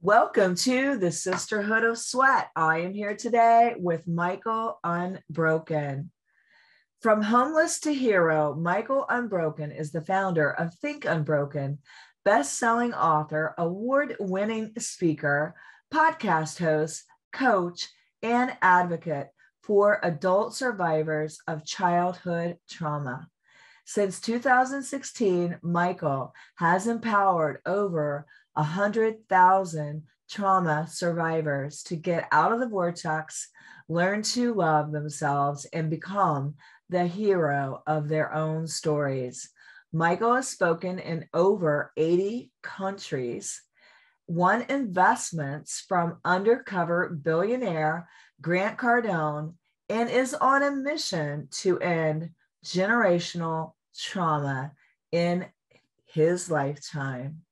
Welcome to the Sisterhood of Sweat. I am here today with Michael Unbroken. From homeless to hero, Michael Unbroken is the founder of Think Unbroken, best selling author, award winning speaker, podcast host, coach, and advocate for adult survivors of childhood trauma. Since 2016, Michael has empowered over 100,000 trauma survivors to get out of the vortex, learn to love themselves, and become the hero of their own stories. Michael has spoken in over 80 countries, won investments from undercover billionaire Grant Cardone, and is on a mission to end generational trauma in his lifetime.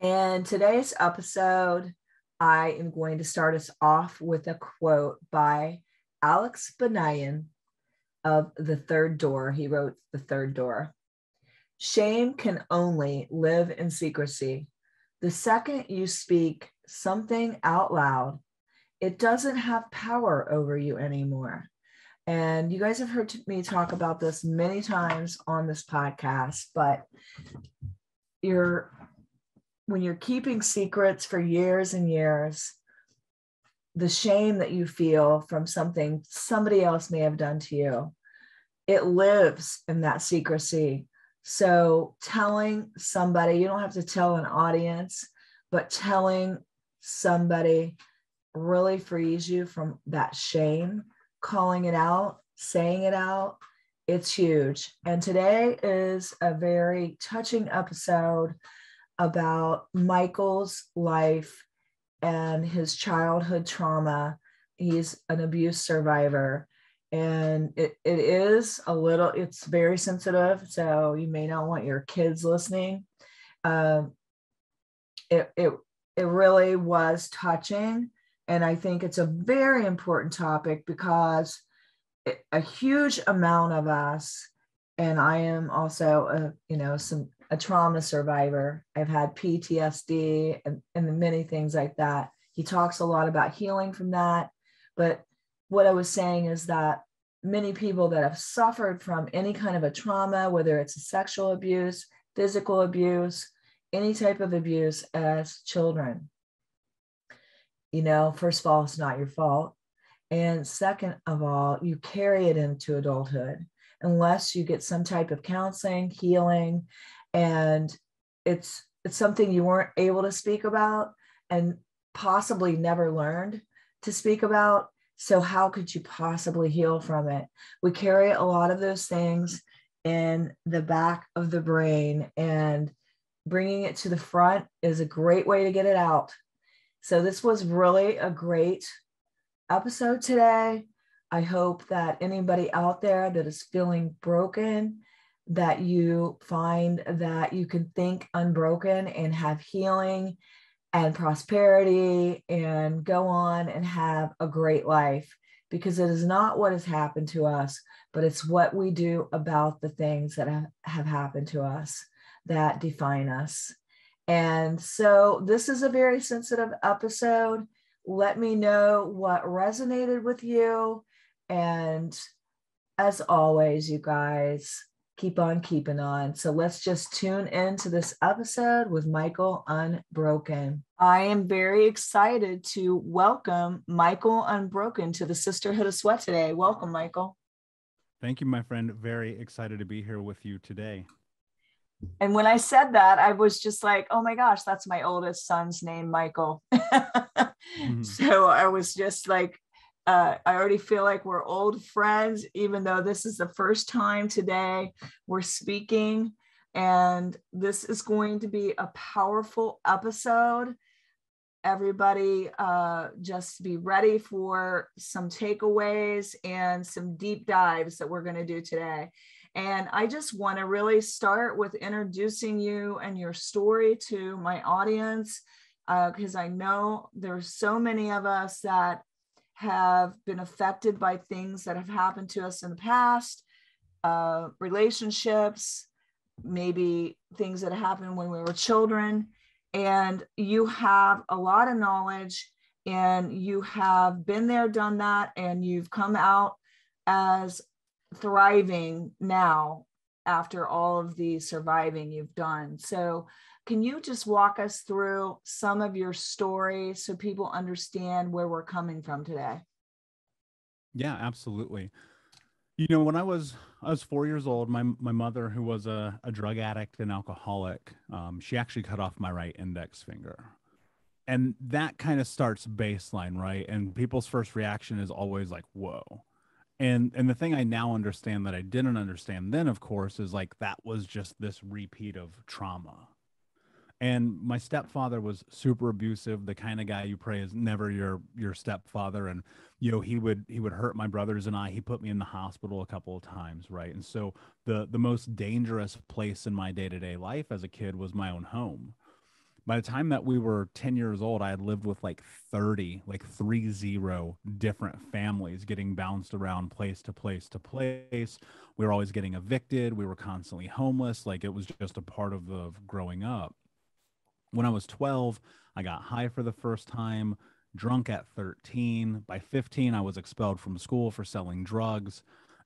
And today's episode, I am going to start us off with a quote by Alex Banayan of The Third Door. He wrote The Third Door. Shame can only live in secrecy. The second you speak something out loud, it doesn't have power over you anymore. And you guys have heard me talk about this many times on this podcast, but you're when you're keeping secrets for years and years, the shame that you feel from something somebody else may have done to you, it lives in that secrecy. So, telling somebody, you don't have to tell an audience, but telling somebody really frees you from that shame, calling it out, saying it out. It's huge. And today is a very touching episode about Michael's life and his childhood trauma. He's an abuse survivor. And it, it is a little, it's very sensitive. So you may not want your kids listening. Um, it, it, it really was touching. And I think it's a very important topic because a huge amount of us, and I am also, a, you know, some a trauma survivor. I've had PTSD and, and many things like that. He talks a lot about healing from that. But what I was saying is that many people that have suffered from any kind of a trauma, whether it's a sexual abuse, physical abuse, any type of abuse as children, you know, first of all, it's not your fault. And second of all, you carry it into adulthood unless you get some type of counseling, healing, and it's it's something you weren't able to speak about and possibly never learned to speak about. So how could you possibly heal from it? We carry a lot of those things in the back of the brain and bringing it to the front is a great way to get it out. So this was really a great episode today. I hope that anybody out there that is feeling broken that you find that you can think unbroken and have healing and prosperity and go on and have a great life because it is not what has happened to us, but it's what we do about the things that have happened to us that define us. And so this is a very sensitive episode. Let me know what resonated with you. And as always, you guys, keep on keeping on. So let's just tune into this episode with Michael Unbroken. I am very excited to welcome Michael Unbroken to the Sisterhood of Sweat today. Welcome, Michael. Thank you, my friend. Very excited to be here with you today. And when I said that, I was just like, oh my gosh, that's my oldest son's name, Michael. mm-hmm. So I was just like, uh, I already feel like we're old friends, even though this is the first time today we're speaking. And this is going to be a powerful episode. Everybody, uh, just be ready for some takeaways and some deep dives that we're going to do today. And I just want to really start with introducing you and your story to my audience because uh, I know there's so many of us that have been affected by things that have happened to us in the past, uh, relationships, maybe things that happened when we were children. and you have a lot of knowledge and you have been there, done that, and you've come out as thriving now after all of the surviving you've done. So, can you just walk us through some of your story so people understand where we're coming from today? Yeah, absolutely. You know, when I was I was four years old, my my mother, who was a, a drug addict and alcoholic, um, she actually cut off my right index finger, and that kind of starts baseline, right? And people's first reaction is always like, "Whoa." And and the thing I now understand that I didn't understand then, of course, is like that was just this repeat of trauma. And my stepfather was super abusive, the kind of guy you pray is never your your stepfather. And you know, he would he would hurt my brothers and I. He put me in the hospital a couple of times, right? And so the the most dangerous place in my day-to-day life as a kid was my own home by the time that we were 10 years old, I had lived with like 30, like three zero different families getting bounced around place to place to place. We were always getting evicted. We were constantly homeless. Like it was just a part of the growing up. When I was 12, I got high for the first time, drunk at 13. By 15, I was expelled from school for selling drugs.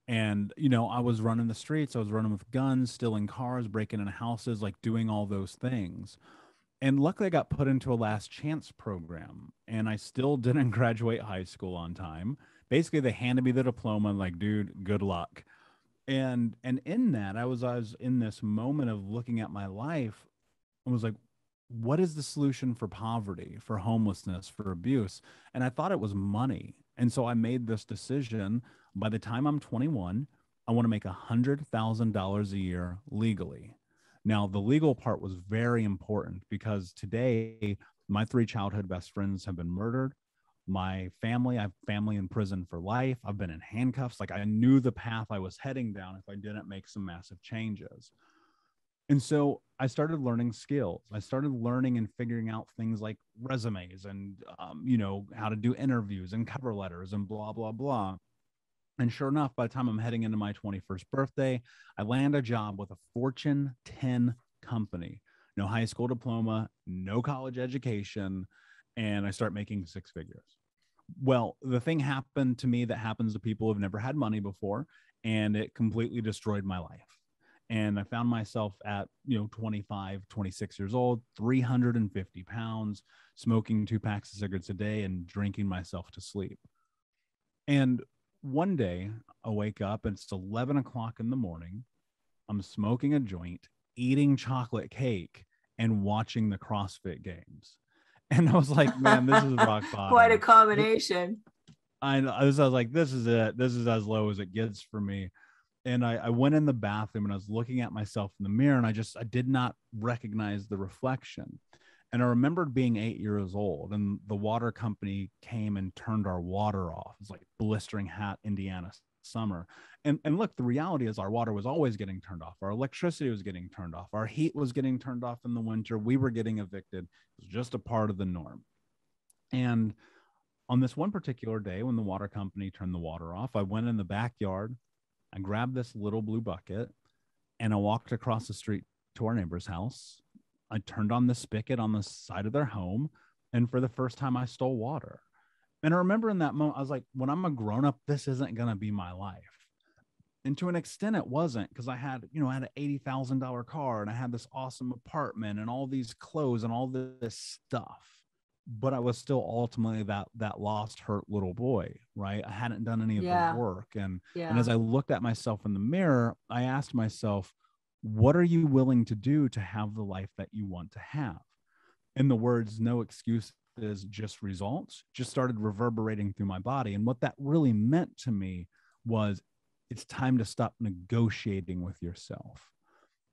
And, you know, I was running the streets, I was running with guns, stealing cars, breaking into houses, like doing all those things and luckily I got put into a last chance program and I still didn't graduate high school on time. Basically they handed me the diploma like, dude, good luck. And and in that I was I was in this moment of looking at my life and was like, what is the solution for poverty, for homelessness, for abuse? And I thought it was money. And so I made this decision by the time I'm 21, I want to make a hundred thousand dollars a year legally. Now, the legal part was very important because today my three childhood best friends have been murdered. My family, I have family in prison for life. I've been in handcuffs. Like I knew the path I was heading down if I didn't make some massive changes. And so I started learning skills. I started learning and figuring out things like resumes and, um, you know, how to do interviews and cover letters and blah, blah, blah. And sure enough, by the time I'm heading into my 21st birthday, I land a job with a Fortune 10 company. No high school diploma, no college education, and I start making six figures. Well, the thing happened to me that happens to people who've never had money before, and it completely destroyed my life. And I found myself at, you know, 25, 26 years old, 350 pounds, smoking two packs of cigarettes a day and drinking myself to sleep. And one day I wake up and it's 11 o'clock in the morning. I'm smoking a joint, eating chocolate cake, and watching the CrossFit games. And I was like, man, this is rock bottom. Quite a combination. I, I, was, I was like, this is it. This is as low as it gets for me. And I, I went in the bathroom and I was looking at myself in the mirror and I just, I did not recognize the reflection. And I remembered being eight years old, and the water company came and turned our water off. It's like blistering hot Indiana summer. And and look, the reality is our water was always getting turned off. Our electricity was getting turned off. Our heat was getting turned off in the winter. We were getting evicted. It was just a part of the norm. And on this one particular day when the water company turned the water off, I went in the backyard, I grabbed this little blue bucket, and I walked across the street to our neighbor's house I turned on the spigot on the side of their home. And for the first time, I stole water. And I remember in that moment, I was like, when I'm a grown up, this isn't going to be my life. And to an extent, it wasn't because I had, you know, I had an $80,000 car and I had this awesome apartment and all these clothes and all this stuff. But I was still ultimately that that lost, hurt little boy, right? I hadn't done any of yeah. the work, and yeah. and as I looked at myself in the mirror, I asked myself, what are you willing to do to have the life that you want to have? In the words, no excuses, just results, just started reverberating through my body. And what that really meant to me was it's time to stop negotiating with yourself.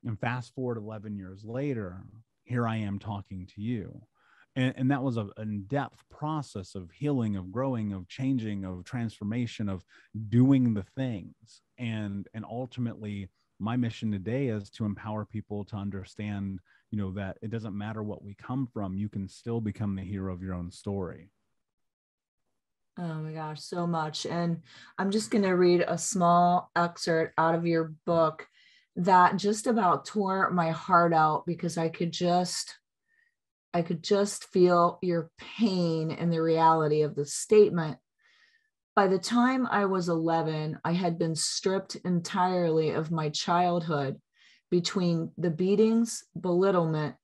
And fast forward 11 years later, here I am talking to you. And, and that was a, an in-depth process of healing, of growing, of changing, of transformation, of doing the things. And, and ultimately, my mission today is to empower people to understand you know that it doesn't matter what we come from you can still become the hero of your own story oh my gosh so much and i'm just going to read a small excerpt out of your book that just about tore my heart out because i could just I could just feel your pain and the reality of the statement. By the time I was 11, I had been stripped entirely of my childhood between the beatings, belittlement,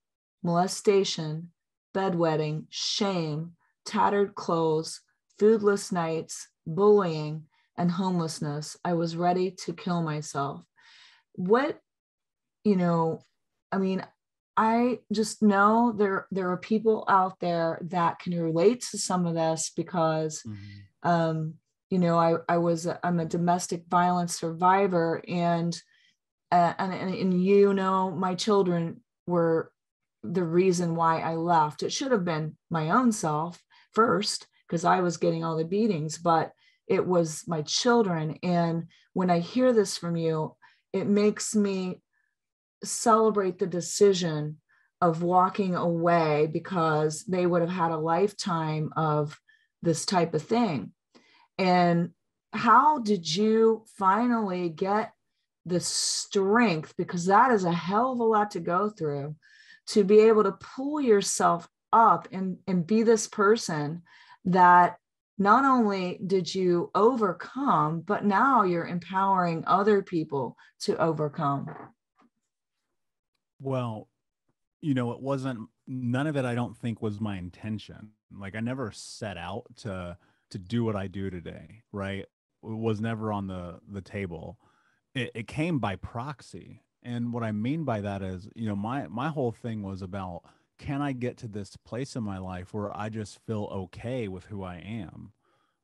molestation, bedwetting, shame, tattered clothes, foodless nights, bullying, and homelessness. I was ready to kill myself. What, you know, I mean, I just know there there are people out there that can relate to some of this because mm-hmm. um, you know I I was a, I'm a domestic violence survivor and, uh, and and and you know my children were the reason why I left. It should have been my own self first because I was getting all the beatings, but it was my children and when I hear this from you it makes me celebrate the decision of walking away because they would have had a lifetime of this type of thing. And how did you finally get the strength? Because that is a hell of a lot to go through to be able to pull yourself up and, and be this person that not only did you overcome, but now you're empowering other people to overcome. Well, you know, it wasn't none of it I don't think was my intention. Like I never set out to to do what I do today, right? It was never on the the table. It, it came by proxy. And what I mean by that is, you know, my my whole thing was about can I get to this place in my life where I just feel okay with who I am,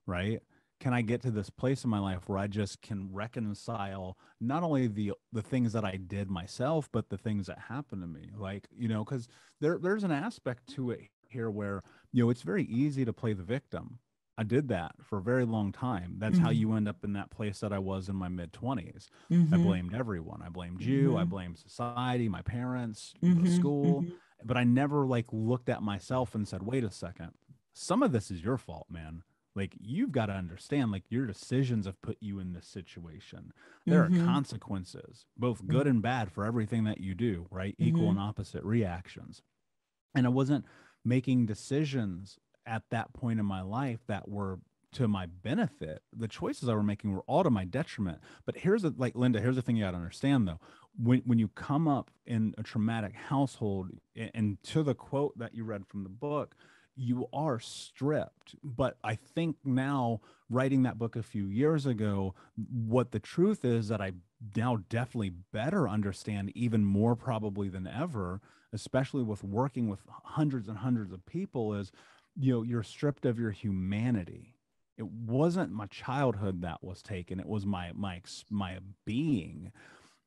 right? Can I get to this place in my life where I just can reconcile not only the the things that I did myself, but the things that happened to me? Like, you know, because there there's an aspect to it here where, you know, it's very easy to play the victim. I did that for a very long time. That's mm-hmm. how you end up in that place that I was in my mid 20s. Mm-hmm. I blamed everyone. I blamed you. Mm-hmm. I blamed society, my parents, the mm-hmm. school. Mm-hmm. But I never like looked at myself and said, wait a second, some of this is your fault, man like you've got to understand like your decisions have put you in this situation there mm-hmm. are consequences both good mm-hmm. and bad for everything that you do right mm-hmm. equal and opposite reactions and i wasn't making decisions at that point in my life that were to my benefit the choices i were making were all to my detriment but here's a like linda here's the thing you got to understand though when, when you come up in a traumatic household and to the quote that you read from the book you are stripped. But I think now, writing that book a few years ago, what the truth is that I now definitely better understand, even more probably than ever, especially with working with hundreds and hundreds of people, is you know, you're stripped of your humanity. It wasn't my childhood that was taken, it was my my my being.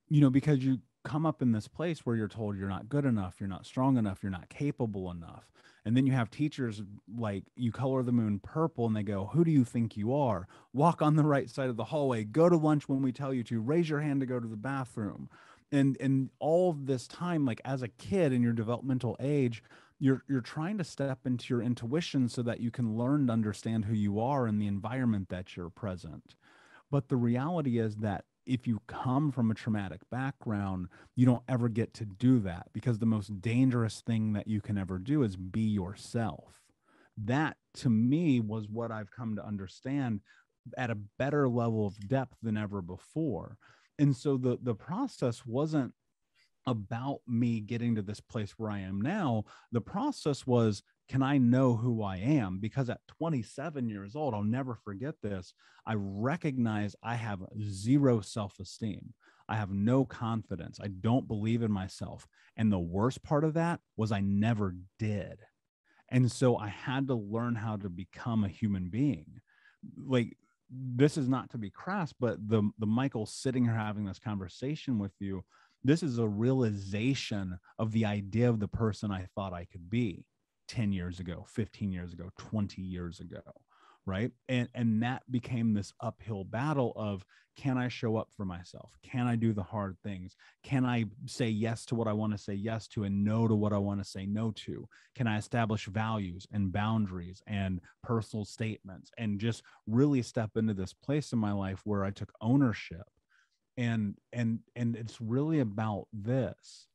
You know, because you come up in this place where you're told you're not good enough, you're not strong enough, you're not capable enough. And then you have teachers like you color the moon purple and they go, Who do you think you are? Walk on the right side of the hallway, go to lunch when we tell you to, raise your hand to go to the bathroom. And and all this time, like as a kid in your developmental age, you're you're trying to step into your intuition so that you can learn to understand who you are in the environment that you're present. But the reality is that if you come from a traumatic background, you don't ever get to do that because the most dangerous thing that you can ever do is be yourself. That to me was what I've come to understand at a better level of depth than ever before. And so the the process wasn't about me getting to this place where I am now. The process was can I know who I am? Because at 27 years old, I'll never forget this. I recognize I have zero self esteem. I have no confidence. I don't believe in myself. And the worst part of that was I never did. And so I had to learn how to become a human being. Like, this is not to be crass, but the, the Michael sitting here having this conversation with you, this is a realization of the idea of the person I thought I could be 10 years ago 15 years ago 20 years ago right? And and that became this uphill battle of can i show up for myself? Can i do the hard things? Can i say yes to what i want to say yes to and no to what i want to say no to? Can i establish values and boundaries and personal statements and just really step into this place in my life where i took ownership? And and and it's really about this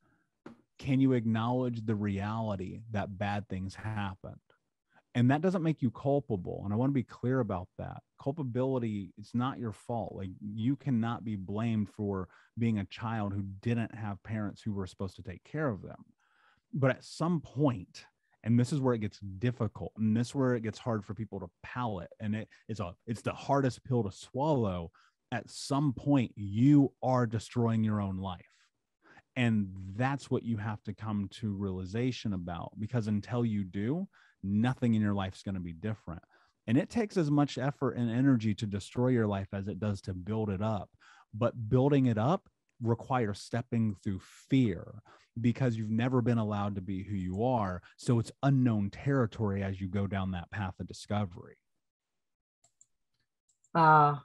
can you acknowledge the reality that bad things happened? And that doesn't make you culpable. And I want to be clear about that. Culpability, it's not your fault. Like you cannot be blamed for being a child who didn't have parents who were supposed to take care of them. But at some point, and this is where it gets difficult and this is where it gets hard for people to palate and it, it's a it's the hardest pill to swallow at some point you are destroying your own life and that's what you have to come to realization about because until you do nothing in your life is going to be different. And it takes as much effort and energy to destroy your life as it does to build it up. But building it up requires stepping through fear because you've never been allowed to be who you are so it's unknown territory as you go down that path of discovery. Uh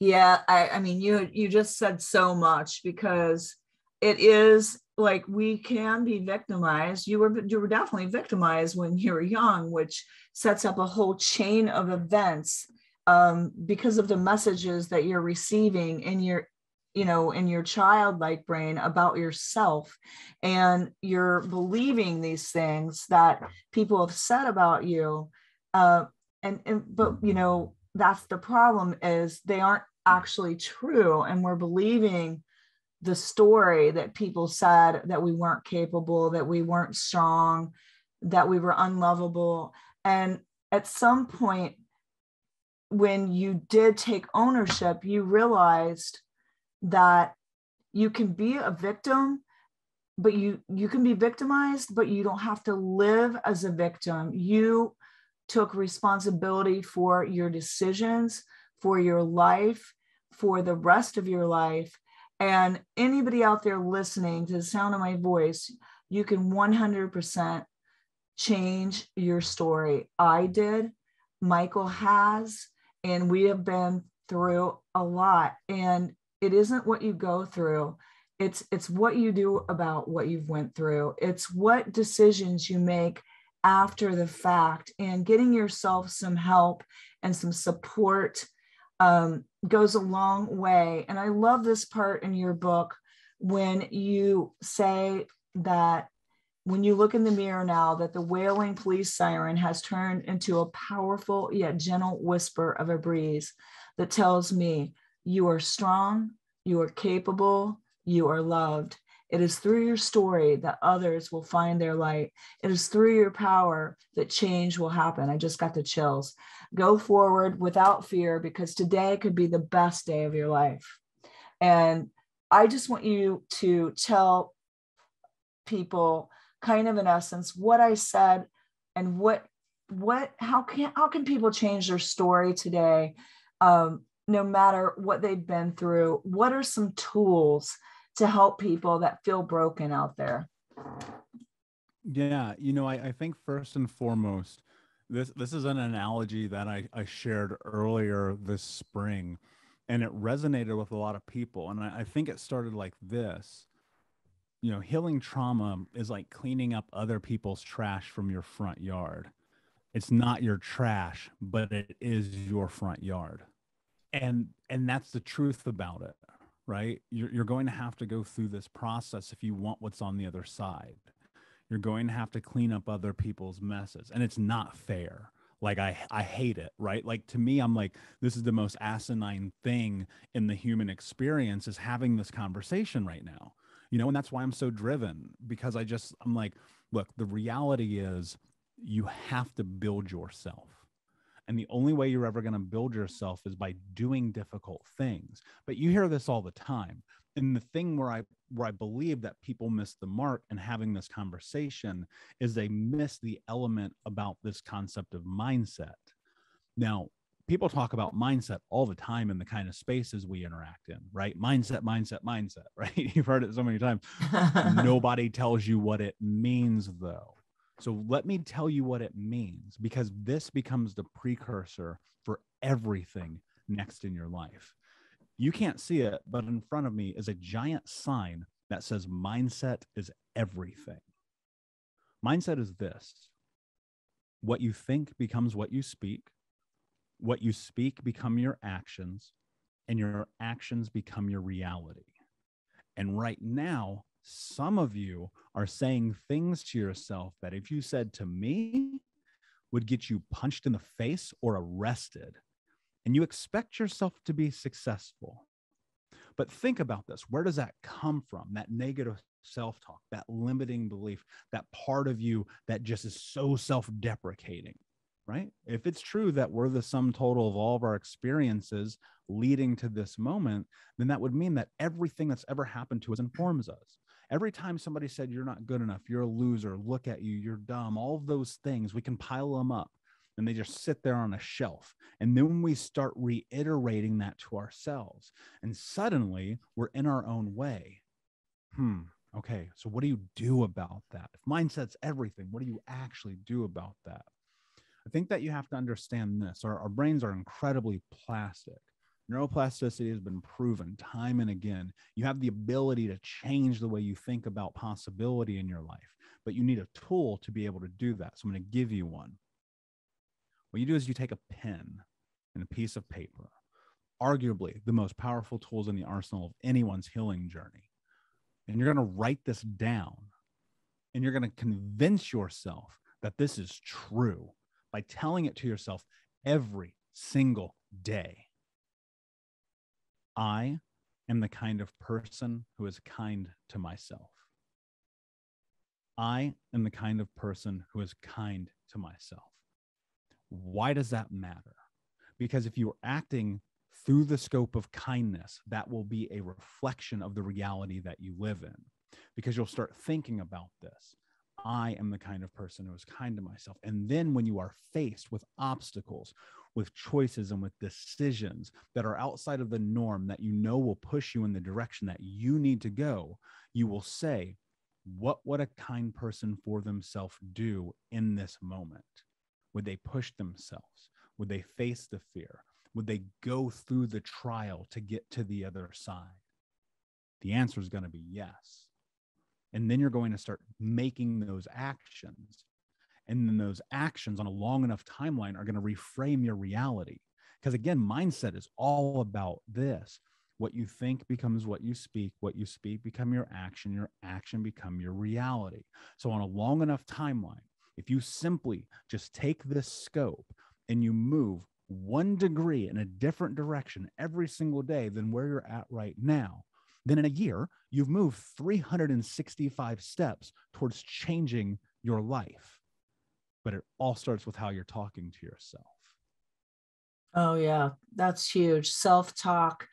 yeah i i mean you you just said so much because it is like we can be victimized. You were you were definitely victimized when you were young which sets up a whole chain of events um, because of the messages that you're receiving in your you know in your childlike brain about yourself. And you're believing these things that people have said about you uh, and, and but you know that's the problem is they aren't actually true. And we're believing the story that people said that we weren't capable, that we weren't strong, that we were unlovable. And at some point, when you did take ownership, you realized that you can be a victim but you you can be victimized but you don't have to live as a victim you took responsibility for your decisions for your life for the rest of your life and anybody out there listening to the sound of my voice, you can 100% change your story. I did, Michael has, and we have been through a lot. And it isn't what you go through. It's it's what you do about what you've went through. It's what decisions you make after the fact and getting yourself some help and some support um, goes a long way. And I love this part in your book when you say that when you look in the mirror now, that the wailing police siren has turned into a powerful yet gentle whisper of a breeze that tells me you are strong, you are capable, you are loved. It is through your story that others will find their light. It is through your power that change will happen. I just got the chills. Go forward without fear because today could be the best day of your life. And I just want you to tell people kind of in essence what I said and what what how can how can people change their story today um, no matter what they've been through what are some tools to help people that feel broken out there? Yeah, you know, I, I think first and foremost, this this is an analogy that I, I shared earlier this spring, and it resonated with a lot of people. And I, I think it started like this. You know, healing trauma is like cleaning up other people's trash from your front yard. It's not your trash, but it is your front yard. And and that's the truth about it right? You're, you're going to have to go through this process if you want what's on the other side. You're going to have to clean up other people's messes, and it's not fair. Like I, I hate it, right? Like to me, I'm like, this is the most asinine thing in the human experience is having this conversation right now, you know, and that's why I'm so driven because I just, I'm like, look, the reality is you have to build yourself and the only way you're ever going to build yourself is by doing difficult things. But you hear this all the time. And the thing where I where I believe that people miss the mark in having this conversation is they miss the element about this concept of mindset. Now, people talk about mindset all the time in the kind of spaces we interact in, right? Mindset, mindset, mindset, right? You've heard it so many times. Nobody tells you what it means though. So let me tell you what it means because this becomes the precursor for everything next in your life. You can't see it, but in front of me is a giant sign that says mindset is everything. Mindset is this what you think becomes what you speak, what you speak become your actions, and your actions become your reality. And right now, some of you are saying things to yourself that if you said to me would get you punched in the face or arrested and you expect yourself to be successful but think about this where does that come from that negative self talk, that limiting belief, that part of you that just is so self deprecating, right? If it's true that we're the sum total of all of our experiences leading to this moment, then that would mean that everything that's ever happened to us informs us. Every time somebody said, You're not good enough, you're a loser, look at you, you're dumb, all of those things, we can pile them up and they just sit there on a shelf. And then we start reiterating that to ourselves. And suddenly we're in our own way. Hmm, Okay, so what do you do about that? If mindset's everything, what do you actually do about that? I think that you have to understand this. Our, our brains are incredibly plastic. Neuroplasticity has been proven time and again. You have the ability to change the way you think about possibility in your life, but you need a tool to be able to do that. So I'm going to give you one. What you do is you take a pen and a piece of paper, arguably the most powerful tools in the arsenal of anyone's healing journey and you're going to write this down and you're going to convince yourself that this is true by telling it to yourself every single day. I am the kind of person who is kind to myself. I am the kind of person who is kind to myself. Why does that matter? Because if you're acting through the scope of kindness, that will be a reflection of the reality that you live in because you'll start thinking about this. I am the kind of person who is kind to myself. And then when you are faced with obstacles, with choices, and with decisions that are outside of the norm that you know will push you in the direction that you need to go, you will say, What would a kind person for themselves do in this moment? Would they push themselves? Would they face the fear? Would they go through the trial to get to the other side? The answer is going to be yes. And then you're going to start making those actions. And then those actions on a long enough timeline are going to reframe your reality. Because again, mindset is all about this. What you think becomes what you speak. What you speak become your action. Your action become your reality. So on a long enough timeline, if you simply just take this scope and you move one degree in a different direction every single day than where you're at right now, then in a year, you've moved 365 steps towards changing your life. But it all starts with how you're talking to yourself. Oh, yeah, that's huge. Self talk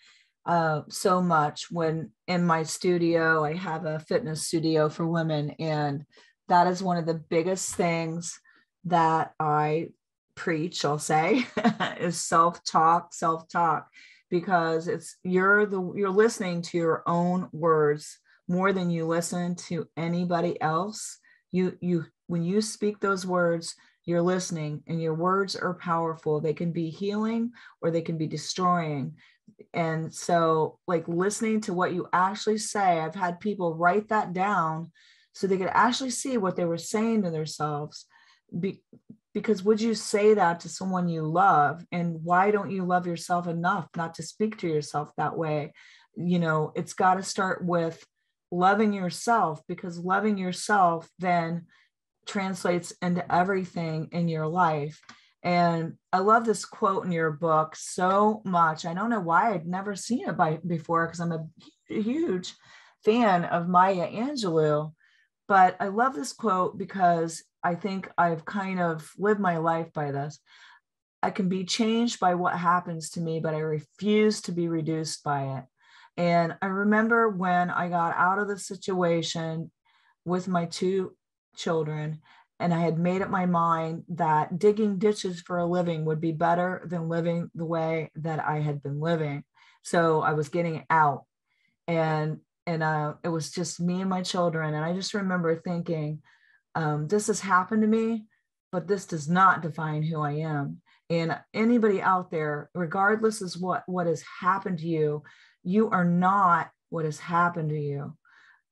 uh, so much. When in my studio, I have a fitness studio for women, and that is one of the biggest things that I preach, I'll say, is self-talk, self-talk, because it's you're the you're listening to your own words more than you listen to anybody else. You you when you speak those words, you're listening and your words are powerful. They can be healing or they can be destroying. And so like listening to what you actually say, I've had people write that down so they could actually see what they were saying to themselves. Be, because would you say that to someone you love and why don't you love yourself enough not to speak to yourself that way you know it's got to start with loving yourself because loving yourself then translates into everything in your life and i love this quote in your book so much i don't know why i'd never seen it by before because i'm a huge fan of maya angelou but i love this quote because I think I've kind of lived my life by this. I can be changed by what happens to me, but I refuse to be reduced by it. And I remember when I got out of the situation with my two children, and I had made up my mind that digging ditches for a living would be better than living the way that I had been living. So I was getting out. And and uh, it was just me and my children. And I just remember thinking, um, this has happened to me, but this does not define who I am. And anybody out there, regardless of what what has happened to you, you are not what has happened to you,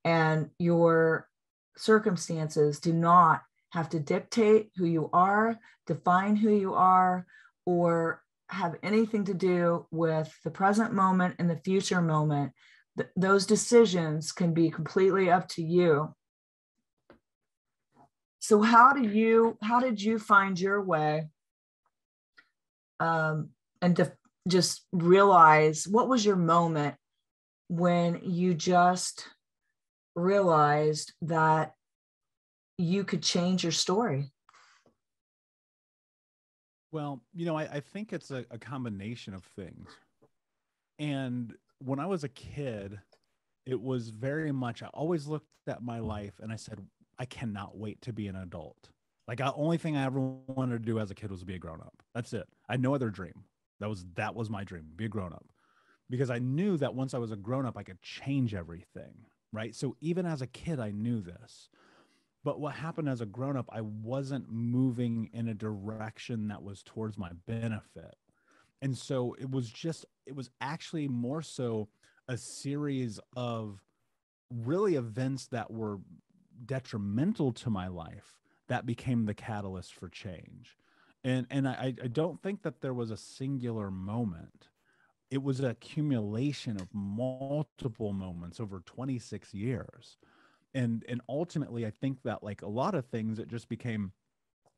and your circumstances do not have to dictate who you are, define who you are, or have anything to do with the present moment and the future moment. th- those decisions can be completely up to you so how do you how did you find your way um, and to just realize what was your moment when you just realized that you could change your story well you know i, I think it's a, a combination of things and when I was a kid, it was very much, I always looked at my life and I said, I cannot wait to be an adult. Like the only thing I ever wanted to do as a kid was be a grown up. That's it. I had no other dream. That was that was my dream, be a grown up. Because I knew that once I was a grown up, I could change everything. Right. So even as a kid, I knew this. But what happened as a grown up, I wasn't moving in a direction that was towards my benefit and so it was just it was actually more so a series of really events that were detrimental to my life that became the catalyst for change and and I, I don't think that there was a singular moment it was an accumulation of multiple moments over 26 years. And and ultimately i think that like a lot of things it just became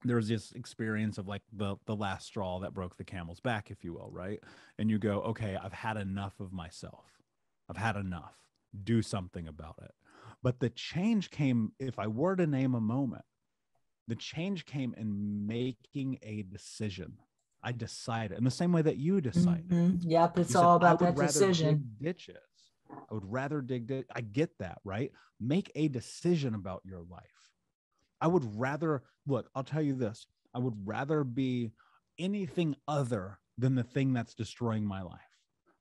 there was this experience of like the the last straw that broke the camel's back if you will right? And you go okay i've had enough of myself. I've had enough. Do something about it. But the change came if i were to name a moment the change came in making a decision i decided in the same way that you decided mm-hmm. yep it's you all said, about that decision ditches i would rather dig di- i get that right make a decision about your life I would rather look, I'll tell you this. I would rather be anything other than the thing that's destroying my life.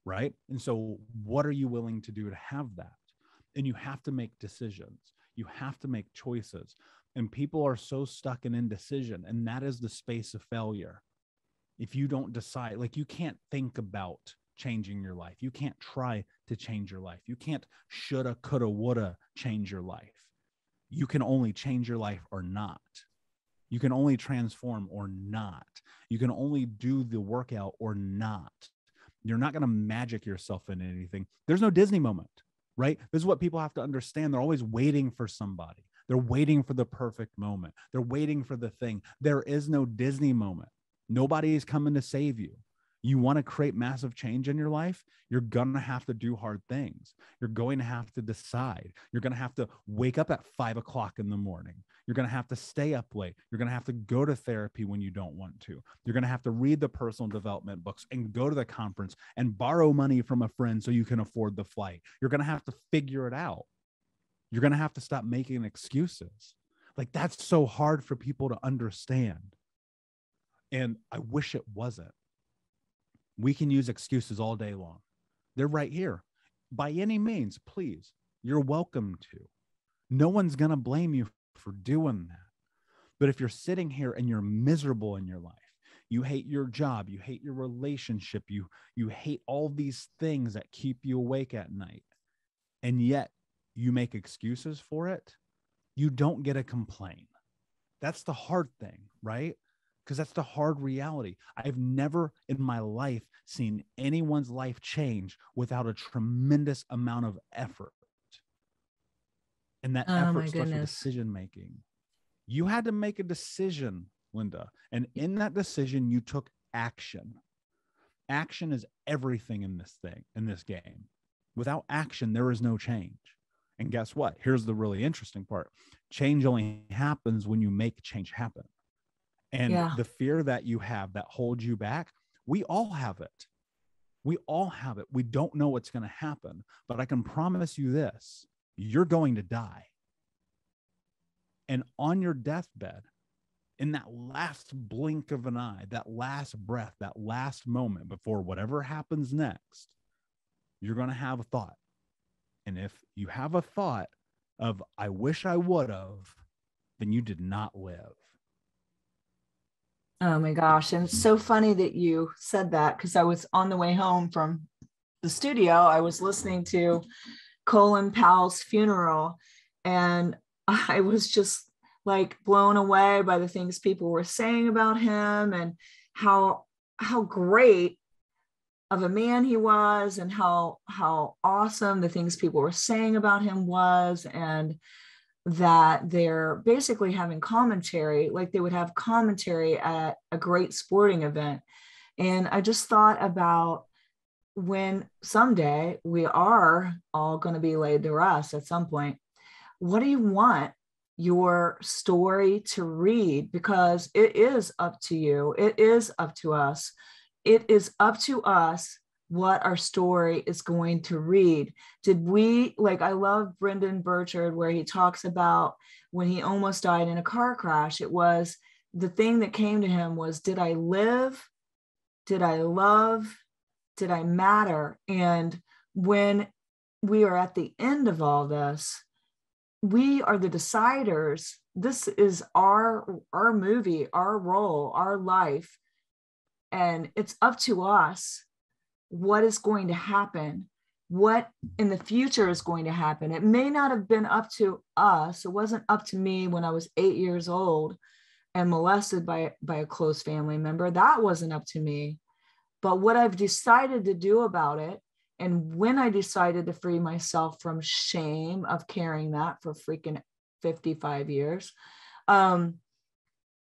Right. And so, what are you willing to do to have that? And you have to make decisions, you have to make choices. And people are so stuck in indecision, and that is the space of failure. If you don't decide, like you can't think about changing your life, you can't try to change your life, you can't shoulda, coulda, woulda change your life you can only change your life or not. You can only transform or not. You can only do the workout or not. You're not going to magic yourself into anything. There's no Disney moment, right? This is what people have to understand. They're always waiting for somebody. They're waiting for the perfect moment. They're waiting for the thing. There is no Disney moment. Nobody is coming to save you you want to create massive change in your life, you're going to have to do hard things. You're going to have to decide. You're going to have to wake up at five o'clock in the morning. You're going to have to stay up late. You're going to have to go to therapy when you don't want to. You're going to have to read the personal development books and go to the conference and borrow money from a friend so you can afford the flight. You're going to have to figure it out. You're going to have to stop making excuses. Like that's so hard for people to understand. And I wish it wasn't we can use excuses all day long. They're right here. By any means, please, you're welcome to. No one's going to blame you for doing that. But if you're sitting here and you're miserable in your life, you hate your job, you hate your relationship, you you hate all these things that keep you awake at night. And yet you make excuses for it, you don't get a complain. That's the hard thing, right? Because that's the hard reality. I've never in my life seen anyone's life change without a tremendous amount of effort. And that oh, effort starts with decision making. You had to make a decision, Linda. And in that decision, you took action. Action is everything in this thing, in this game. Without action, there is no change. And guess what? Here's the really interesting part change only happens when you make change happen. And yeah. the fear that you have that holds you back, we all have it. We all have it. We don't know what's going to happen, but I can promise you this you're going to die. And on your deathbed, in that last blink of an eye, that last breath, that last moment before whatever happens next, you're going to have a thought. And if you have a thought of, I wish I would have, then you did not live. Oh my gosh. And it's so funny that you said that because I was on the way home from the studio. I was listening to Colin Powell's funeral and I was just like blown away by the things people were saying about him and how how great of a man he was and how how awesome the things people were saying about him was and that they're basically having commentary like they would have commentary at a great sporting event. And i just thought about when someday we are all going to be laid to rest at some point what do you want your story to read? Because it is up to you. It is up to us. It is up to us what our story is going to read. Did we, like, I love Brendon Burchard, where he talks about when he almost died in a car crash. It was the thing that came to him was, Did I live? Did I love? Did I matter? And when we are at the end of all this, we are the deciders. This is our our movie, our role, our life. And it's up to us what is going to happen, what in the future is going to happen. It may not have been up to us. It wasn't up to me when I was eight years old and molested by, by a close family member. That wasn't up to me. But what I've decided to do about it, and when I decided to free myself from shame of carrying that for freaking 55 years, um,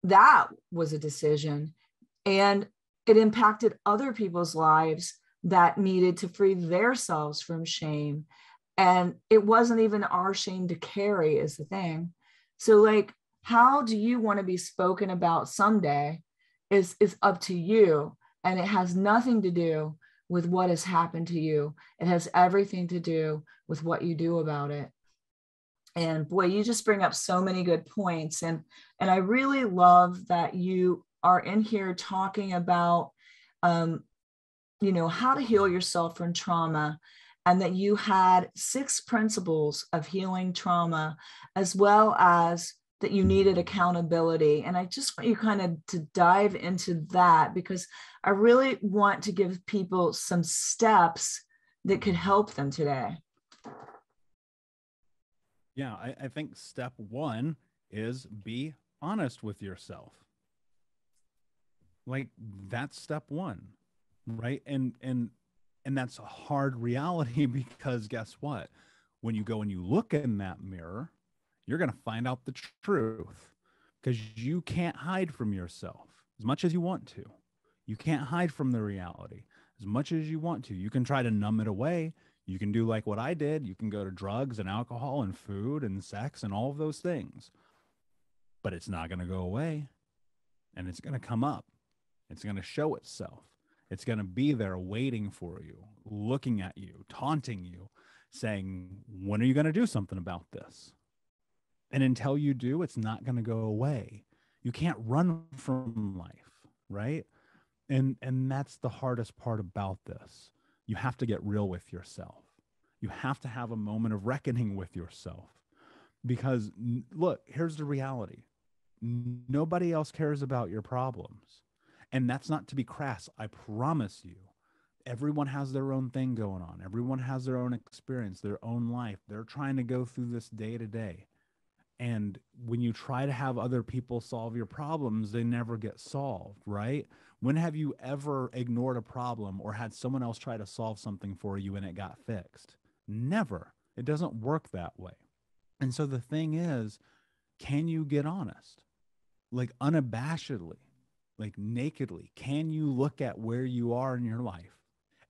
that was a decision. And it impacted other people's lives that needed to free themselves from shame. And it wasn't even our shame to carry, is the thing. So, like, how do you want to be spoken about someday is, is up to you. And it has nothing to do with what has happened to you, it has everything to do with what you do about it. And boy, you just bring up so many good points. And, and I really love that you are in here talking about um, you know, how to heal yourself from trauma and that you had six principles of healing trauma as well as that you needed accountability. And i just want you kind of to dive into that because i really want to give people some steps that could help them today. Yeah I, I think step one is be honest with yourself. Like that's step one right? And and and that's a hard reality because guess what? When you go and you look in that mirror you're going to find out the truth because you can't hide from yourself as much as you want to. You can't hide from the reality as much as you want to. You can try to numb it away. You can do like what i did. You can go to drugs and alcohol and food and sex and all of those things. But it's not going to go away and it's going to come up. It's going to show itself it's going to be there waiting for you, looking at you, taunting you, saying, When are you going to do something about this? And until you do, it's not going to go away. You can't run from life, right? And and that's the hardest part about this. You have to get real with yourself. You have to have a moment of reckoning with yourself. Because look, here's the reality. Nobody else cares about your problems. And that's not to be crass. I promise you. Everyone has their own thing going on. Everyone has their own experience, their own life. They're trying to go through this day to day. And when you try to have other people solve your problems, they never get solved, right? When have you ever ignored a problem or had someone else try to solve something for you and it got fixed? Never. It doesn't work that way. And so the thing is, can you get honest? Like unabashedly like nakedly can you look at where you are in your life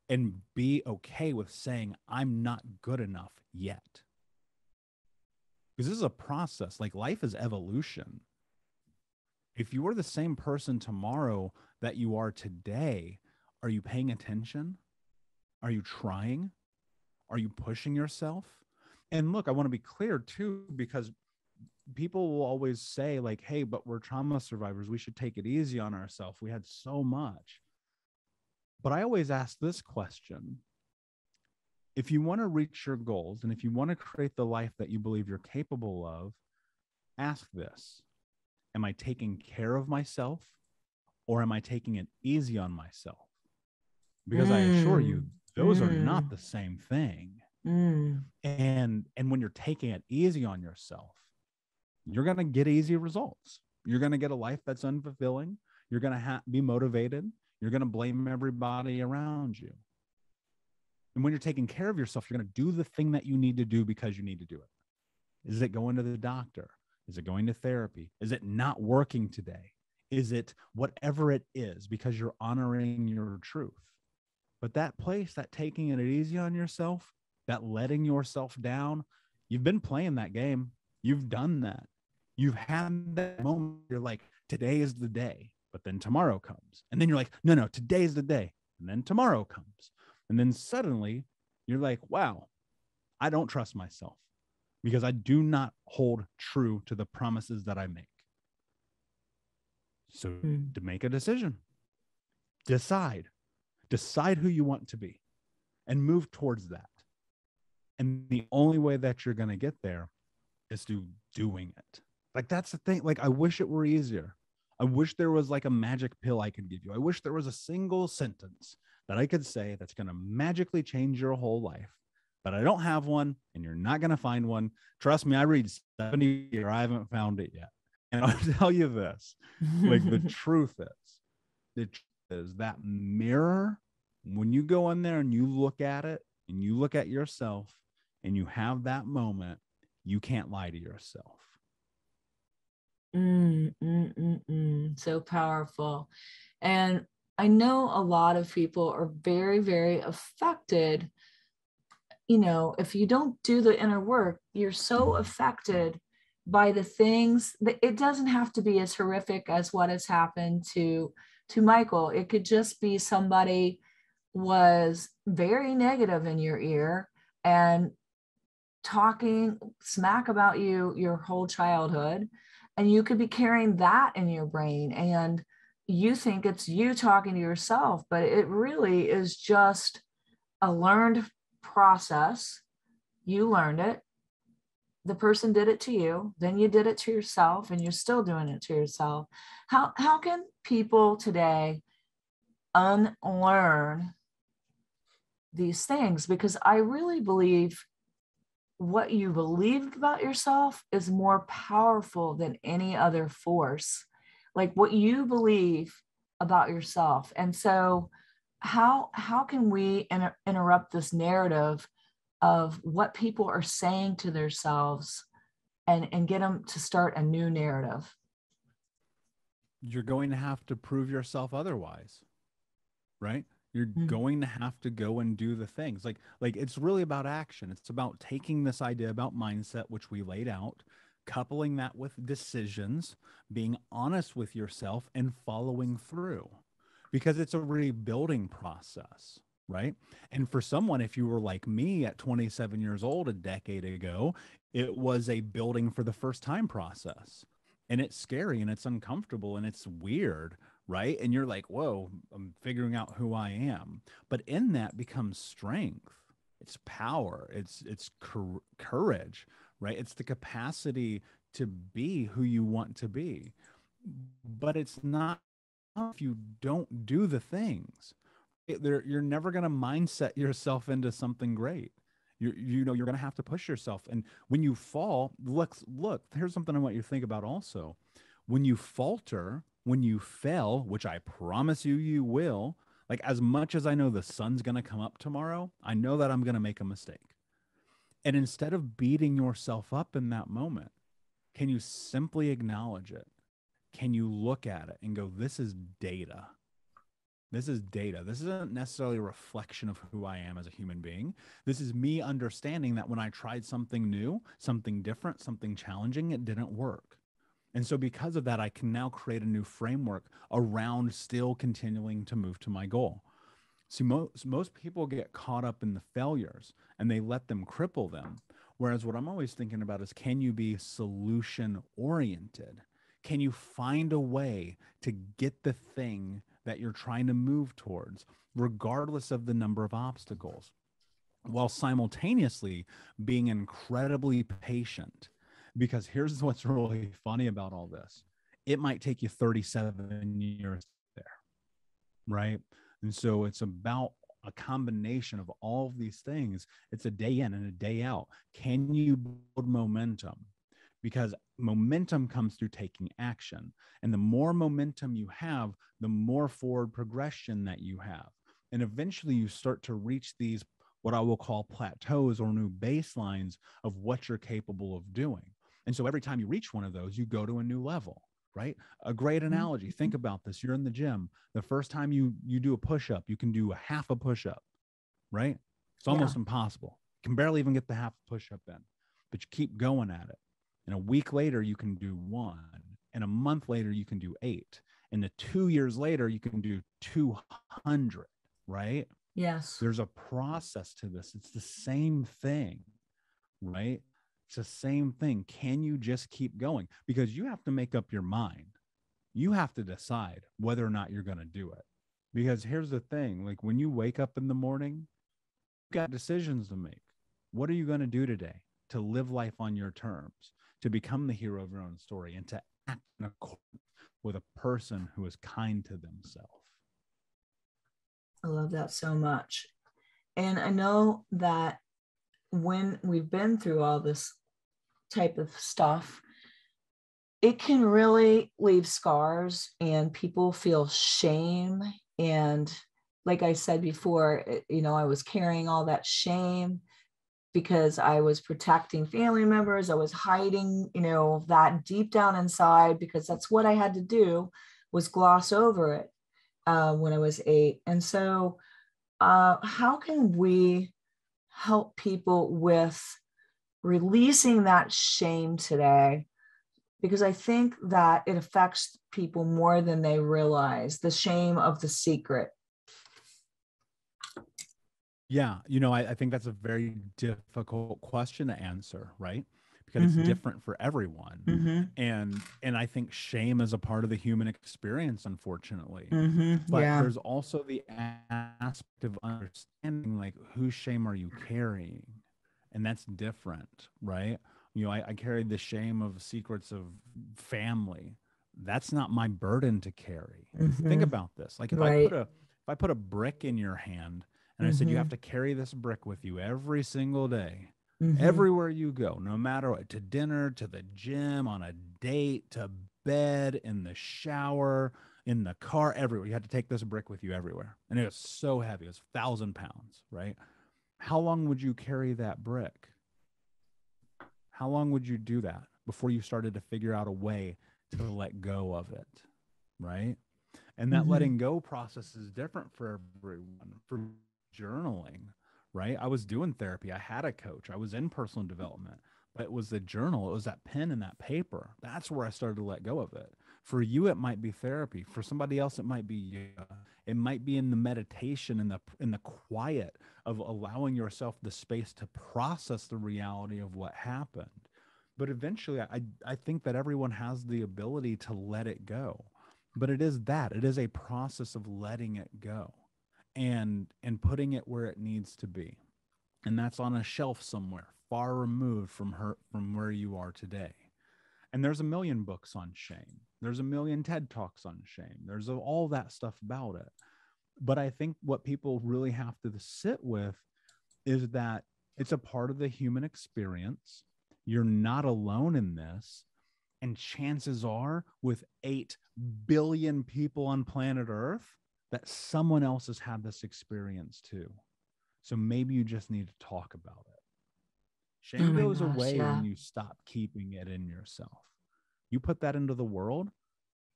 and be okay with saying i'm not good enough yet because this is a process like life is evolution. If you are the same person tomorrow that you are today are you paying attention? Are you trying? Are you pushing yourself? And look i want to be clear too because people will always say like hey but we're trauma survivors we should take it easy on ourselves we had so much but i always ask this question if you want to reach your goals and if you want to create the life that you believe you're capable of ask this am i taking care of myself or am i taking it easy on myself because mm. i assure you mm. those mm. are not mm. the same thing mm. and and when you're taking it easy on yourself you're going to get easy results. You're going to get a life that's unfulfilling. You're going to ha- be motivated. you're going to blame everybody around you. And when you're taking care of yourself, you're going to do the thing that you need to do because you need to do it. Is it going to the doctor? Is it going to therapy? Is it not working today? Is it whatever it is because you're honoring your truth? But that place, that taking it easy on yourself, that letting yourself down, you've been playing that game. You've done that. You've had that moment. You're like, today is the day. But then tomorrow comes. And then you're like, no, no, today is the day. And then tomorrow comes. And then suddenly you're like, wow, I don't trust myself because I do not hold true to the promises that I make. So mm. to make a decision, decide, decide who you want to be and move towards that. And the only way that you're going to get there is through doing it. Like that's the thing. Like I wish it were easier. I wish there was like a magic pill I could give you. I wish there was a single sentence that I could say that's going to magically change your whole life. But I don't have one, and you're not going to find one. Trust me, I read 70 or I haven't found it yet. And I'll tell you this like the truth is, the truth is that mirror, when you go in there and you look at it and you look at yourself and you have that moment, you can't lie to yourself. Mm, mm, mm, mm. So powerful. And I know a lot of people are very, very affected. You know, if you don't do the inner work, you're so affected by the things that it doesn't have to be as horrific as what has happened to to Michael. It could just be somebody was very negative in your ear and talking smack about you your whole childhood and you could be carrying that in your brain and you think it's you talking to yourself, but it really is just a learned process. You learned it. The person did it to you, then you did it to yourself, and you're still doing it to yourself. How, how can people today unlearn these things? Because I really believe what you believed about yourself is more powerful than any other force. Like what you believe about yourself. And so how how can we inter- interrupt this narrative of what people are saying to themselves and and get them to start a new narrative? You're going to have to prove yourself otherwise right you're mm-hmm. going to have to go and do the things like like it's really about action it's about taking this idea about mindset which we laid out coupling that with decisions, being honest with yourself, and following through because it's a rebuilding process, right? And for someone, if you were like me at 27 years old a decade ago, it was a building for the first time process. And it's scary and it's uncomfortable and it's weird, right? And you're like, whoa, I'm figuring out who I am. But in that becomes strength. It's power. It's it's courage, right? It's the capacity to be who you want to be. But it's not if you don't do the things. you're never going to mindset yourself into something great. You you know you're going to have to push yourself, and when you fall, look look. Here's something I want you to think about also. When you falter, when you fail, which I promise you you will, like as much as I know the sun's going to come up tomorrow, I know that I'm going to make a mistake. And instead of beating yourself up in that moment, can you simply acknowledge it? Can you look at it and go, this is data? This is data. This isn't necessarily a reflection of who I am as a human being. This is me understanding that when I tried something new, something different, something challenging, it didn't work. And so, because of that, I can now create a new framework around still continuing to move to my goal. See, most, most people get caught up in the failures and they let them cripple them. Whereas what I'm always thinking about is can you be solution oriented? Can you find a way to get the thing that you're trying to move towards, regardless of the number of obstacles, while simultaneously being incredibly patient? Because here's what's really funny about all this it might take you 37 years there, right? And so it's about a combination of all of these things. It's a day in and a day out. Can you build momentum? because momentum comes through taking action. And the more momentum you have, the more forward progression that you have. And eventually you start to reach these, what I will call plateaus or new baselines of what you're capable of doing. And so every time you reach one of those, you go to a new level right? A great mm-hmm. analogy think about this. You're in the gym. The first time you you do a push-up you can do a half a push-up right? It's almost yeah. impossible. You can barely even get the half push-up in but you keep going at it. And a week later you can do one and a month later you can do eight and the two years later you can do 200 right? Yes. There's a process to this. It's the same thing right it's the same thing. Can you just keep going? Because you have to make up your mind. You have to decide whether or not you're going to do it. Because here's the thing like when you wake up in the morning, you've got decisions to make. What are you going to do today to live life on your terms, to become the hero of your own story, and to act in accordance with a person who is kind to themselves? I love that so much. And I know that when we've been through all this type of stuff, it can really leave scars and people feel shame. And like I said before, you know, I was carrying all that shame because I was protecting family members. I was hiding, you know, that deep down inside because that's what I had to do was gloss over it uh, when I was eight. And so, uh, how can we help people with releasing that shame today because I think that it affects people more than they realize the shame of the secret. Yeah, you know, I, I think that's a very difficult question to answer, right? Because mm-hmm. it's different for everyone, mm-hmm. and and I think shame is a part of the human experience, unfortunately. Mm-hmm. But yeah. there's also the aspect of understanding, like, whose shame are you carrying? and that's different right you know I, I carried the shame of secrets of family that's not my burden to carry mm-hmm. think about this like if right. i put a if i put a brick in your hand and mm-hmm. i said you have mm-hmm. to carry this brick with you every single day mm-hmm. everywhere you go no matter what to dinner to the gym on a date to bed in the shower in the car everywhere you had to take this brick with you everywhere and it was so heavy it was a thousand pounds right how long would you carry that brick? How long would you do that before you started to figure out a way to let go of it? Right. And that mm-hmm. letting go process is different for everyone. For journaling, right? I was doing therapy, I had a coach, I was in personal development, but it was the journal, it was that pen and that paper. That's where I started to let go of it. For you, it might be therapy. For somebody else, it might be. It might be in the meditation in the in the quiet of allowing yourself the space to process the reality of what happened. But eventually, I I think that everyone has the ability to let it go. But it is that it is a process of letting it go and and putting it where it needs to be and that's on a shelf somewhere far removed from her from where you are today and there's a million books on shame there's a million TED Talks on shame. There's all that stuff about it. But I think what people really have to sit with is that it's a part of the human experience. You're not alone in this. And chances are, with 8 billion people on planet Earth, that someone else has had this experience too. So maybe you just need to talk about it. Shame oh goes gosh, away yeah. when you stop keeping it in yourself you put that into the world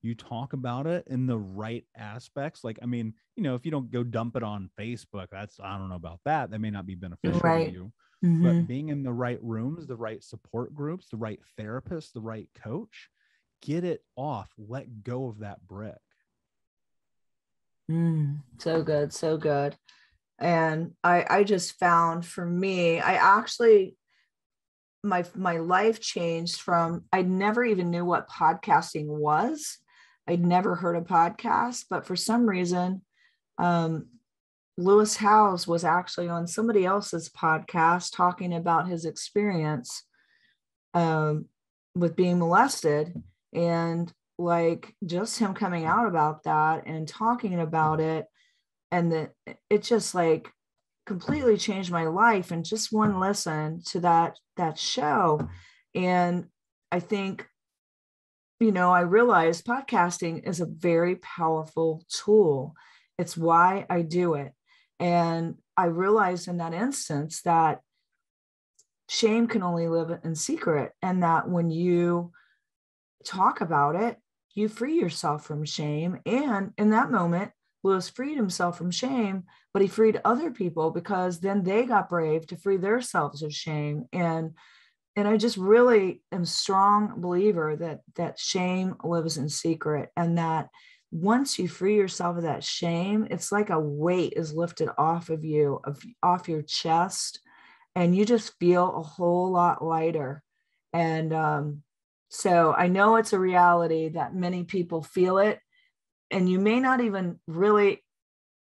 you talk about it in the right aspects like i mean you know if you don't go dump it on facebook that's i don't know about that that may not be beneficial right. to you mm-hmm. but being in the right rooms the right support groups the right therapist the right coach get it off let go of that brick mm, so good so good and i i just found for me i actually my my life changed from I never even knew what podcasting was. I'd never heard a podcast, but for some reason, um, Lewis Howes was actually on somebody else's podcast talking about his experience um, with being molested and like just him coming out about that and talking about it and that it just like completely changed my life and just one listen to that that show and I think, you know, I realized podcasting is a very powerful tool. It's why I do it. And I realized in that instance that shame can only live in secret, and that when you talk about it, you free yourself from shame. And in that moment, Lewis freed himself from shame, but he freed other people because then they got brave to free themselves of shame. And and I just really am strong believer that that shame lives in secret and that once you free yourself of that shame, it's like a weight is lifted off of you, of off your chest, and you just feel a whole lot lighter. And um, so I know it's a reality that many people feel it, and you may not even really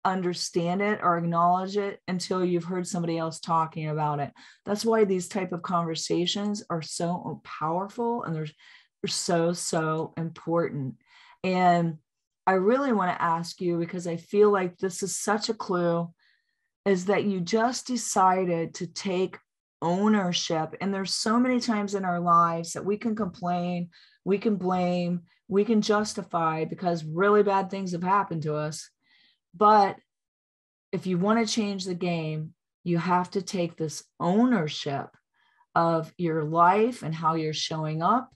understand it or acknowledge it until you've heard somebody else talking about it. That's why these type of conversations are so powerful and they're, they're so so important. And I really want to ask you because I feel like this is such a clue is that you just decided to take ownership and there's so many times in our lives that we can complain, we can blame, we can justify because really bad things have happened to us. But if you want to change the game, you have to take this ownership of your life and how you're showing up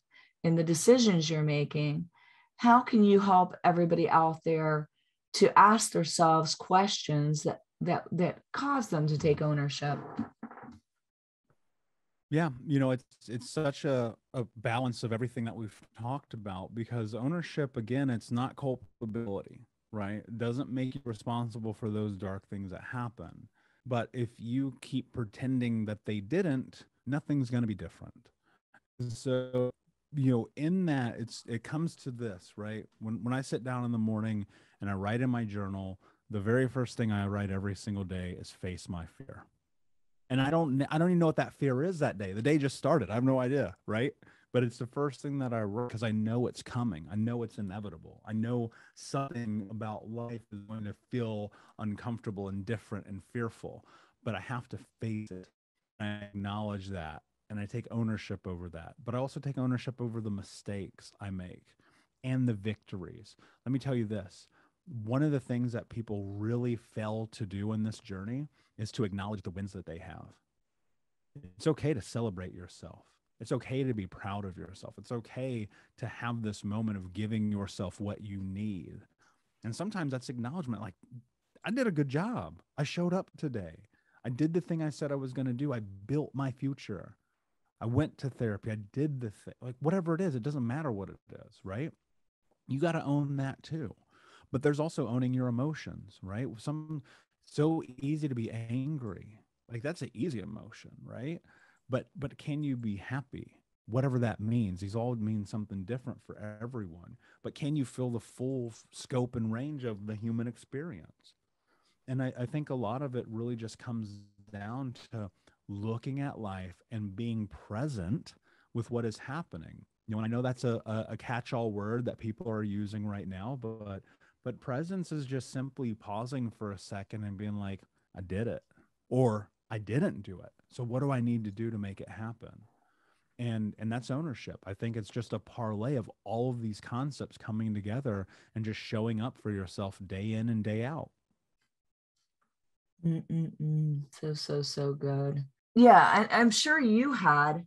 in the decisions you're making. How can you help everybody out there to ask themselves questions that that that cause them to take ownership? Yeah, you know, it's it's such a, a balance of everything that we've talked about because ownership again, it's not culpability, right? It doesn't make you responsible for those dark things that happen. But if you keep pretending that they didn't, nothing's going to be different. So, you know, in that it's it comes to this, right? When when I sit down in the morning and I write in my journal, the very first thing I write every single day is face my fear and I don't I don't even know what that fear is that day. The day just started. I have no idea, right? But it's the first thing that I wrote because I know it's coming. I know it's inevitable. I know something about life is going to feel uncomfortable and different and fearful, but I have to face it. I acknowledge that and I take ownership over that. But I also take ownership over the mistakes I make and the victories. Let me tell you this one of the things that people really fail to do in this journey is to acknowledge the wins that they have. It's okay to celebrate yourself. It's okay to be proud of yourself. It's okay to have this moment of giving yourself what you need. And sometimes that's acknowledgement like, I did a good job. I showed up today. I did the thing I said I was going to do. I built my future. I went to therapy. I did the thing. Like, whatever it is, it doesn't matter what it is, right? You got to own that too but there's also owning your emotions right some so easy to be angry. Like that's an easy emotion right? But but can you be happy? Whatever that means these all mean something different for everyone. But can you feel the full scope and range of the human experience? And I, I think a lot of it really just comes down to looking at life and being present with what is happening. You know and i know that's a, a, a catch-all word that people are using right now but but presence is just simply pausing for a second and being like, I did it, or I didn't do it. So what do I need to do to make it happen? And and that's ownership. I think it's just a parlay of all of these concepts coming together and just showing up for yourself day in and day out. Mm-mm-mm. So so so good. Yeah, I, I'm sure you had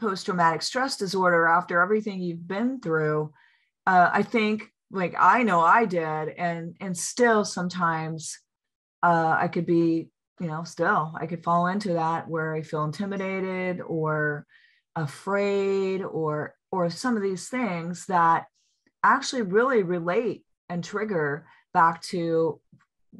post traumatic stress disorder after everything you've been through. Uh, I think like I know I did, and and still sometimes uh, I could be, you know, still I could fall into that where I feel intimidated or afraid or or some of these things that actually really relate and trigger back to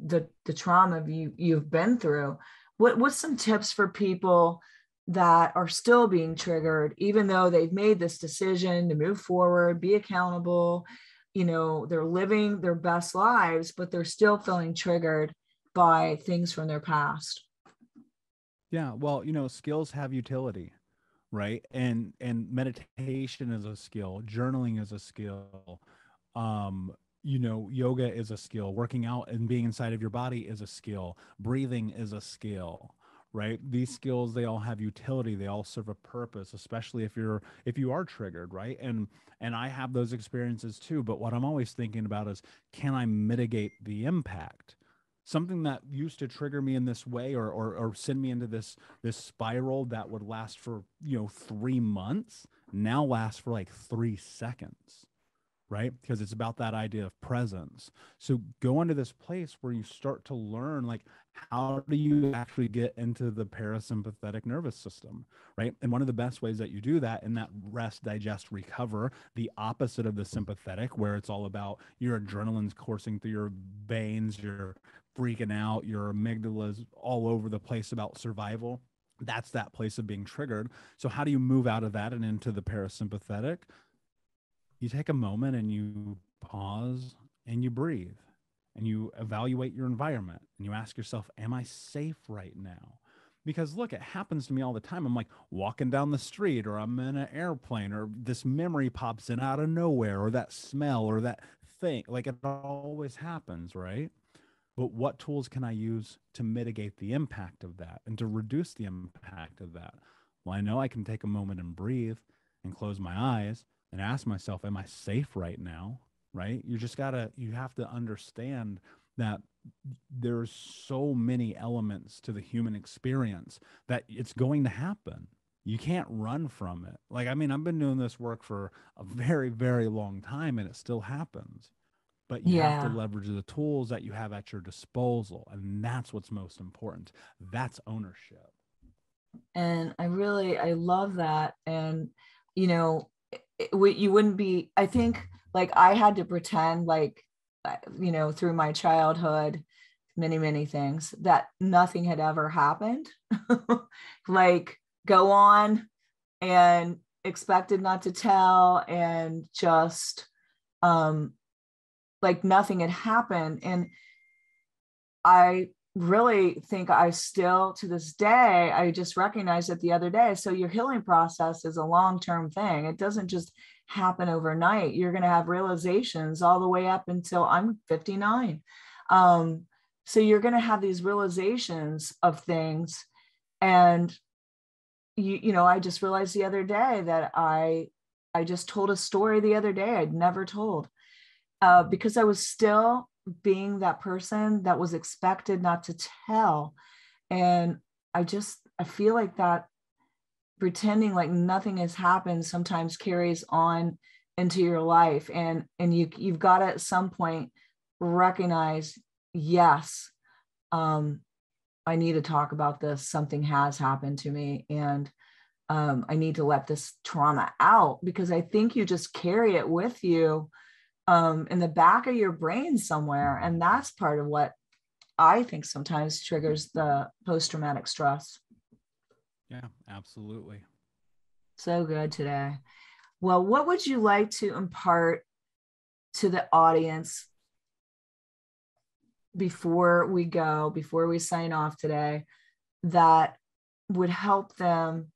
the the trauma you you've been through. What what's some tips for people that are still being triggered, even though they've made this decision to move forward, be accountable, you know they're living their best lives but they're still feeling triggered by things from their past. Yeah well you know skills have utility right? And and meditation is a skill journaling is a skill um you know yoga is a skill working out and being inside of your body is a skill breathing is a skill right? These skills they all have utility they all serve a purpose especially if you're if you are triggered right? And and i have those experiences too but what i'm always thinking about is can i mitigate the impact? Something that used to trigger me in this way or, or or send me into this this spiral that would last for you know three months now lasts for like three seconds right? Because it's about that idea of presence. So go into this place where you start to learn like how do you actually get into the parasympathetic nervous system right? And one of the best ways that you do that in that rest digest recover the opposite of the sympathetic where it's all about your adrenaline's coursing through your veins you're freaking out your amygdala's all over the place about survival that's that place of being triggered. So how do you move out of that and into the parasympathetic you take a moment and you pause and you breathe and you evaluate your environment and you ask yourself, Am I safe right now? Because look, it happens to me all the time. I'm like walking down the street or I'm in an airplane or this memory pops in out of nowhere or that smell or that thing. Like it always happens, right? But what tools can I use to mitigate the impact of that and to reduce the impact of that? Well, I know I can take a moment and breathe and close my eyes and ask myself, am I safe right now? Right? You just got to, you have to understand that there's so many elements to the human experience that it's going to happen. You can't run from it. Like, I mean, I've been doing this work for a very, very long time and it still happens. But you yeah. have to leverage the tools that you have at your disposal. And that's what's most important. That's ownership. And I really, I love that. And, you know, it, you wouldn't be i think like i had to pretend like you know through my childhood many many things that nothing had ever happened. Like go on and expected not to tell and just um like nothing had happened. And i really think I still to this day, I just recognized it the other day. So your healing process is a long-term thing. It doesn't just happen overnight. You're going to have realizations all the way up until I'm 59. Um, so you're going to have these realizations of things. And you, you know, I just realized the other day that I I just told a story the other day I'd never told. Uh, because I was still being that person that was expected not to tell. And i just i feel like that pretending like nothing has happened sometimes carries on into your life. And and you you've got to at some point recognize yes um i need to talk about this. Something has happened to me and um, i need to let this trauma out because i think you just carry it with you um, in the back of your brain somewhere. And that's part of what I think sometimes triggers the post traumatic stress. Yeah, absolutely. So good today. Well, what would you like to impart to the audience before we go, before we sign off today, that would help them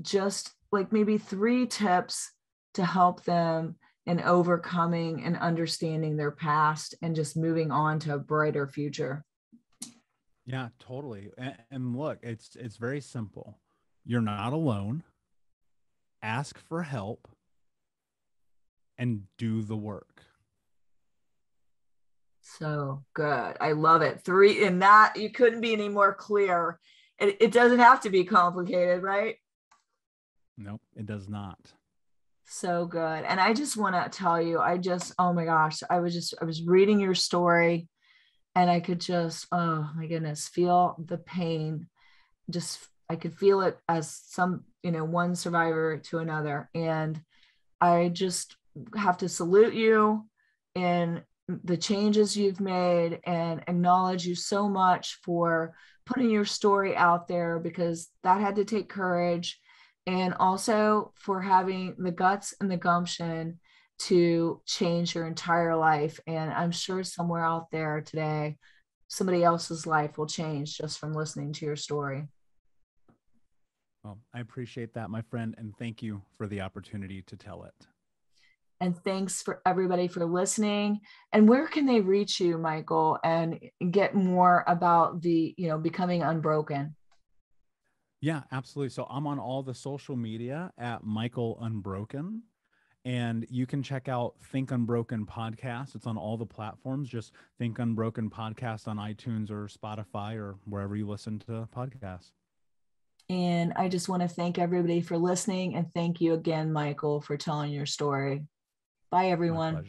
just like maybe three tips to help them and overcoming and understanding their past and just moving on to a brighter future. Yeah, totally. And, and look, it's it's very simple. You're not alone. Ask for help and do the work. So good. I love it. Three in that you couldn't be any more clear. It, it doesn't have to be complicated, right? Nope, it does not so good. And i just want to tell you i just oh my gosh i was just i was reading your story and i could just oh my goodness feel the pain. Just i could feel it as some you know one survivor to another. And i just have to salute you in the changes you've made and acknowledge you so much for putting your story out there because that had to take courage and also for having the guts and the gumption to change your entire life. And I'm sure somewhere out there today, somebody else's life will change just from listening to your story. Well, I appreciate that, my friend, and thank you for the opportunity to tell it. And thanks for everybody for listening. And where can they reach you, Michael, and get more about the, you know, becoming unbroken? Yeah, absolutely. So I'm on all the social media at Michael Unbroken. And you can check out Think Unbroken podcast. It's on all the platforms. Just Think Unbroken podcast on iTunes or Spotify or wherever you listen to podcasts. And I just want to thank everybody for listening. And thank you again, Michael, for telling your story. Bye, everyone.